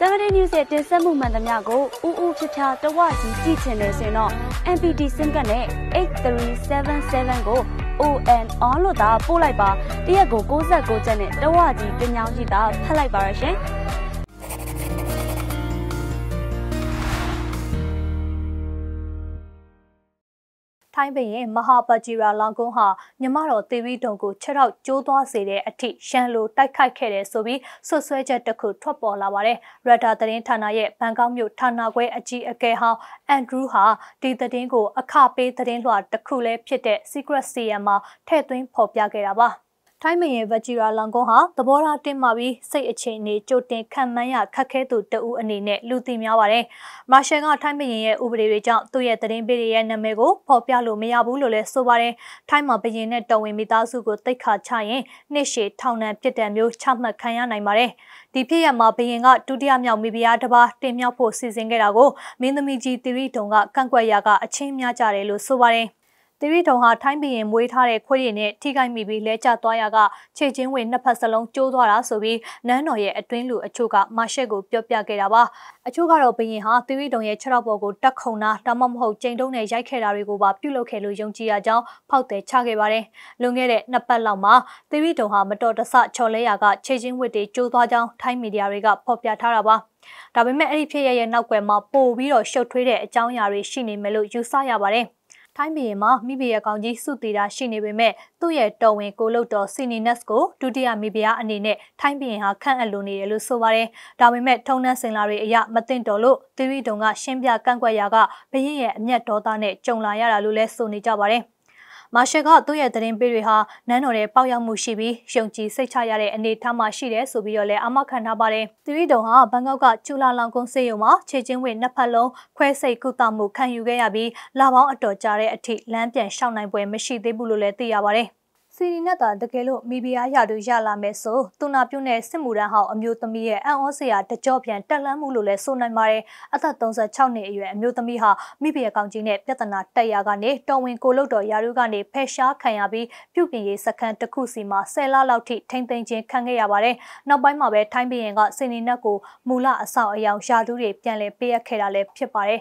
17 News ရဲ့တင်ဆက်မှုမှန်သမျှကိုဥဥဖြဖြာတဝကြီးကြည့်ချင်တယ်ဆိုရင်တော့ MPT စင်ကတ်နဲ့8377ကို ON on လို့သာပို့လိုက်ပါတရက်ကို69ကျပ်နဲ့တဝကြီးတင်ကြောင်းကြီးသာဖတ်လိုက်ပါရရှင်။ ထိုင်းဘရင်မဟာပဂျီရာလောင်ကုန်းဟာမြမတော်သေဝီတုံကိုခြေထောက်ကျိုးသွားစေတဲ့အထိရှန်လိုတိုက်ခိုက်ခဲ့တယ်ဆိုပြီးဆွဆွဲချက်တစ်ခုထွက်ပေါ်လာပါတယ်။ရတာသတင်းဌာနရဲ့ဘန်ကောက်မြို့ဌာနခွဲအကြီးအကဲဟောင်းအန်ဒရူးဟာဒီသတင်းကိုအခပေးသတင်းလွှာတစ်ခုလည်းဖြစ်တဲ့ Secret CM မှာထည့်သွင်းဖော်ပြခဲ့တာပါ။ ထိုင်းမရင်ဗဂျီရာလောင်ကုန်းဟာသဘောထားတင်းမာပြီးစိတ်အခြေအနေကြိုတင်ခံမှန်းရခက်ခဲသူတဦးအနေနဲ့လူသိများပါတယ်။မာရှယ်ကထိုင်းမရင်ရဲ့ဥပဒေတွေကြောင့်သူ့ရဲ့သတင်းပေးရဲ့နာမည်ကိုဖော်ပြလို့မရဘူးလို့လည်းဆိုပါတယ်။ထိုင်းမှာဘရင်နဲ့တော်ဝင်မိသားစုကိုတိတ်ခါချရင်နှစ်ရှည်ထောင်ဒဏ်ပြစ်ဒဏ်မျိုးချမှတ်ခံရနိုင်ပါတယ်။ဒီဖြစ်ရမှာဘရင်ကဒုတိယမြောက်မိဖုရားတစ်ပါးတင်မြောက်ဖို့စီစဉ်ခဲ့တာကိုမင်းသမီးကြီးတီရီတုံကကန့်ကွက်ရကအချင်းများကြတယ်လို့ဆိုပါတယ်။ တီရီထုံဟာထိုင်းဘီရင်မွေးထားတဲ့ခွေးရည်နဲ့ထိခိုက်မိပြီးလဲကျသွားရကခြေချင်းဝင်နှစ်ဖက်စလုံးကျိုးသွားတာဆိုပြီးနန်းတော်ရဲ့အတွင်းလူအချို့ကမာရှက်ကိုပြောပြခဲ့တာပါအချို့ကတော့ဘရင်ဟာတီရီထုံရဲ့ခြေထောက်ပေါ်ကိုတက်ခုံတာဒါမှမဟုတ်ကျိန်တုံးနဲ့ရိုက်ခဲ့တာတွေကိုပါပြုလုပ်ခဲ့လို့ယုံကြည်ရကြောင်းဖောက်တယ်ချခဲ့ပါတယ်လွန်ခဲ့တဲ့နှစ်ပတ်လောက်မှာတီရီထုံဟာမတော်တဆချော်လဲရကခြေချင်းဝစ်တွေကျိုးသွားကြောင်းထိုင်းမီဒီယာတွေကဖော်ပြထားတာပါဒါပေမဲ့အဲ့ဒီဖြစ်ရရဲ့နောက်ွယ်မှာပို့ပြီးတော့ရှုပ်ထွေးတဲ့အကြောင်းအရာတွေရှိနေမယ်လို့ယူဆရပါတယ်။ ထိုင်းပြည်မှာမိဘရဲ့ကောင်ကြီးစုတီတာရှိနေပေမဲ့သူ့ရဲ့တော်ဝင်ကိုလုတ်တော်စီနီနက်စ်ကိုဒုတိယမိဖုရားအနေနဲ့ထိုင်းပြည်ဟာခန့်အပ်လိုနေတယ်လို့ဆိုပါတယ်။ဒါပေမဲ့ထုံနှန်းစင်လာတွေအရမတင်တော်လို့သီရိတုံကရှင်းပြကန့်ကွက်ရာကဘရင်ရဲ့အမျက်ဒေါသနဲ့ကြုံလာရတာလို့လဲဆိုနေကြပါတယ်။ မာရှယ်ကသူ့ရဲ့သတင်းပေးတွေဟာနန်းတော်ရဲ့ပေါက်ရောက်မှုရှိပြီးယုံကြည်စိတ်ချရတဲ့အနေအထားမှာရှိတယ်ဆိုပြီးတော့လည်းအမခံထားပါတယ်။သီရိတုံဟာဘန်ကောက်ကကျူလာလောင်ကုန်းစေယုံမှာခြေချင်းဝင်နှစ်ဖက်လုံးခွဲစိတ်ကုသမှုခံယူခဲ့ရပြီးလာပေါင်းအတော်ကြာတဲ့အထိလမ်းပြန်ရှောင်နိုင်ပွဲမရှိသေးဘူးလို့လည်းသိရပါတယ်။ စီရီနဲ့တာတကယ်လို့မိဖုရားရတူရလာမယ်ဆိုသူနာပြုတ်နဲ့စစ်မှုရန်ဟောင်းအမျိုးသမီးရဲ့အံ့ဩစရာတကြောပြန်တက်လန်းမှုလို့လည်းဆိုနိုင်ပါတယ်အသက်36နှစ်အရွယ်အမျိုးသမီးဟာမိဖုရားကောင်ကြီးနဲ့ပြဿနာတက်ရကနေတော်ဝင်ကိုလုတ်တော်ယာရုကနေဖယ်ရှားခံရပြီးပြုပြင်ရေးစခန်းတစ်ခုစီမှာ10လလောက်ထိထိမ့်သိမ်းခြင်းခံခဲ့ရပါတယ်နောက်ပိုင်းမှာပဲထိုင်းပြည်ရင်ကစီနီနဲ့ကိုမူလအဆောင်အယောင်ယာတူတွေပြန်လည်ပေးအပ်ခဲ့တာလည်းဖြစ်ပါတယ်